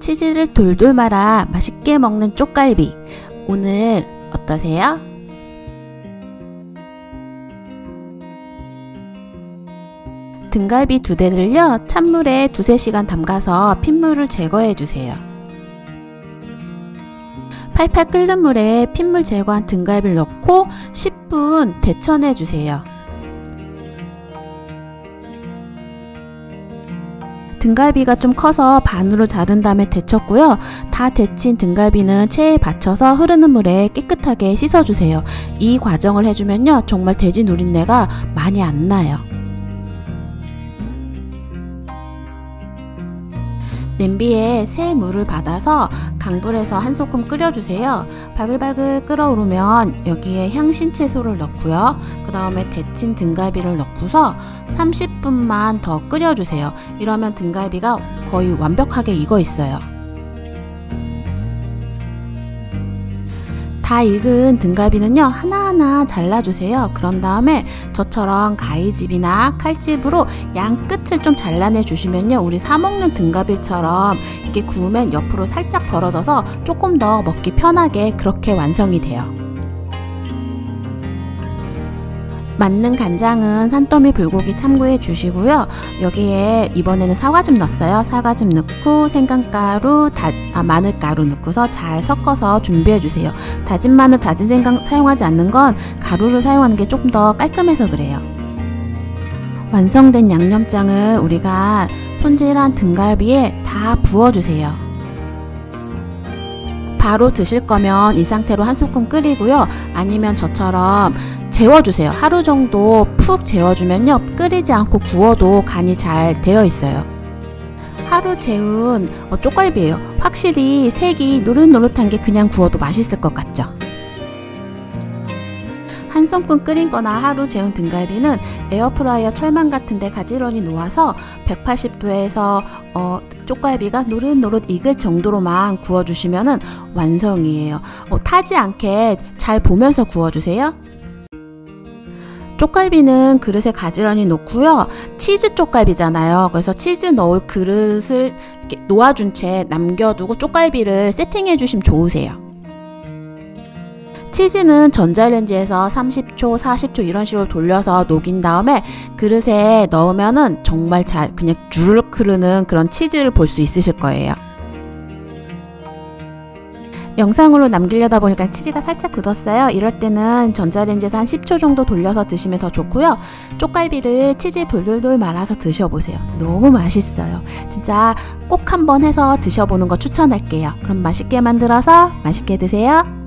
치즈를 돌돌 말아 맛있게 먹는 쪽갈비. 오늘 어떠세요? 등갈비 두 대를요, 찬물에 두세 시간 담가서 핏물을 제거해 주세요. 팔팔 끓는 물에 핏물 제거한 등갈비를 넣고 10분 데쳐내 주세요. 등갈비가 좀 커서 반으로 자른 다음에 데쳤고요. 다 데친 등갈비는 체에 받쳐서 흐르는 물에 깨끗하게 씻어주세요. 이 과정을 해주면요. 정말 돼지 누린내가 많이 안 나요. 냄비에 새 물을 받아서 강불에서 한 소끔 끓여주세요. 바글바글 끓어오르면 여기에 향신 채소를 넣고요. 그 다음에 데친 등갈비를 넣고서 30분만 더 끓여주세요. 이러면 등갈비가 거의 완벽하게 익어 있어요. 다 익은 등갈비는요 하나하나 잘라주세요. 그런 다음에 저처럼 가위집이나 칼집으로 양 끝을 좀 잘라내 주시면요 우리 사먹는 등갈비처럼 이렇게 구우면 옆으로 살짝 벌어져서 조금 더 먹기 편하게 그렇게 완성이 돼요 맞는 간장은 산더미 불고기 참고해 주시고요. 여기에 이번에는 사과 즙 넣었어요. 사과 즙 넣고 생강가루, 다, 아, 마늘가루 넣고서 잘 섞어서 준비해 주세요. 다진 마늘, 다진 생강 사용하지 않는 건 가루를 사용하는 게 조금 더 깔끔해서 그래요. 완성된 양념장을 우리가 손질한 등갈비에 다 부어주세요. 바로 드실 거면 이 상태로 한 소끔 끓이고요. 아니면 저처럼 재워주세요. 하루 정도 푹 재워주면요. 끓이지 않고 구워도 간이 잘 되어 있어요. 하루 재운 어, 쪽갈비예요. 확실히 색이 노릇노릇한 게 그냥 구워도 맛있을 것 같죠? 한소끔 끓인 거나 하루 재운 등갈비는 에어프라이어 철망 같은데 가지런히 놓아서 180도에서 어, 쪽갈비가 노릇노릇 익을 정도로만 구워주시면 완성이에요. 어, 타지 않게 잘 보면서 구워주세요. 쪽갈비는 그릇에 가지런히 놓고요. 치즈 쪽갈비잖아요. 그래서 치즈 넣을 그릇을 이렇게 놓아준 채 남겨두고 쪽갈비를 세팅해 주시면 좋으세요. 치즈는 전자레인지에서 30초, 40초 이런 식으로 돌려서 녹인 다음에 그릇에 넣으면은 정말 잘 그냥 주르륵 흐르는 그런 치즈를 볼 수 있으실 거예요. 영상으로 남기려다 보니까 치즈가 살짝 굳었어요. 이럴 때는 전자레인지에서 한 10초 정도 돌려서 드시면 더 좋고요. 쪽갈비를 치즈 돌돌돌 말아서 드셔보세요. 너무 맛있어요. 진짜 꼭 한번 해서 드셔보는 거 추천할게요. 그럼 맛있게 만들어서 맛있게 드세요.